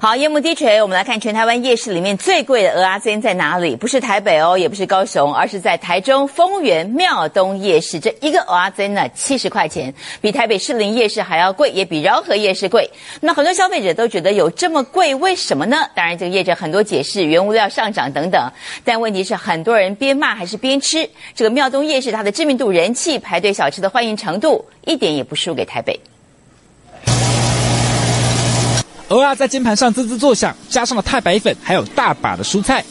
好，夜幕低垂，我们来看全台湾夜市里面最贵的鹅阿煎在哪里？不是台北哦，也不是高雄，而是在台中丰原庙东夜市。这一个鹅阿煎呢，七十块钱，比台北士林夜市还要贵，也比饶河夜市贵。那很多消费者都觉得有这么贵，为什么呢？当然，这个业者很多解释，原物料上涨等等。但问题是，很多人边骂还是边吃。这个庙东夜市，它的知名度、人气、排队小吃的欢迎程度，一点也不输给台北。鹅啊在煎盘上滋滋作响，加上了太白粉，还有大把的蔬菜。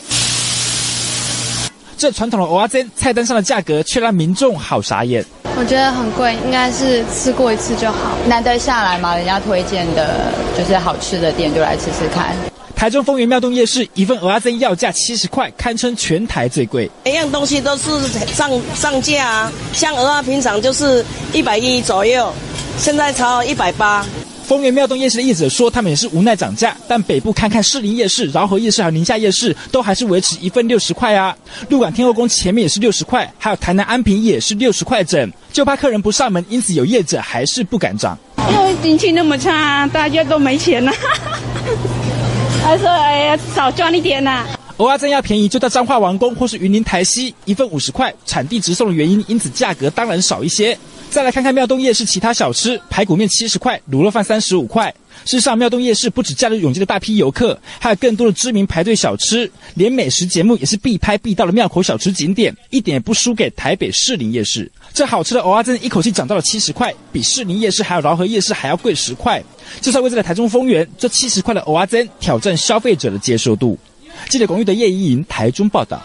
这传统的蚵仔煎菜单上的价格却让民众好傻眼。我觉得很贵，应该是吃过一次就好。难得下来嘛，人家推荐的就是好吃的店，就来吃吃看。台中丰原庙东夜市一份鹅啊煎要价七十块，堪称全台最贵。每样东西都是上上架啊，像鹅啊平常就是一百一左右，现在超一百八。丰原庙东夜市的业者说，他们也是无奈涨价，但北部看看士林夜市、饶河夜市还有宁夏夜市，都还是维持一份六十块啊。鹿港天后宫前面也是六十块，还有台南安平也是六十块整，就怕客人不上门，因此有业者还是不敢涨。因为经济那么差，大家都没钱呐，他说哎呀少赚一点呐。鹅啊真要便宜，就到彰化王宫或是云林台西，一份五十块，产地直送的原因，因此价格当然少一些。再来看看庙东夜市其他小吃，排骨面七十块，卤肉饭三十五块。事实上，庙东夜市不止假日涌进了大批游客，还有更多的知名排队小吃，连美食节目也是必拍必到的庙口小吃景点，一点也不输给台北士林夜市。这好吃的蚵仔煎一口气涨到了七十块，比士林夜市还有饶河夜市还要贵十块。就算位置在台中丰原，这七十块的蚵仔煎挑战消费者的接受度。记者公寓的叶依莹台中报道。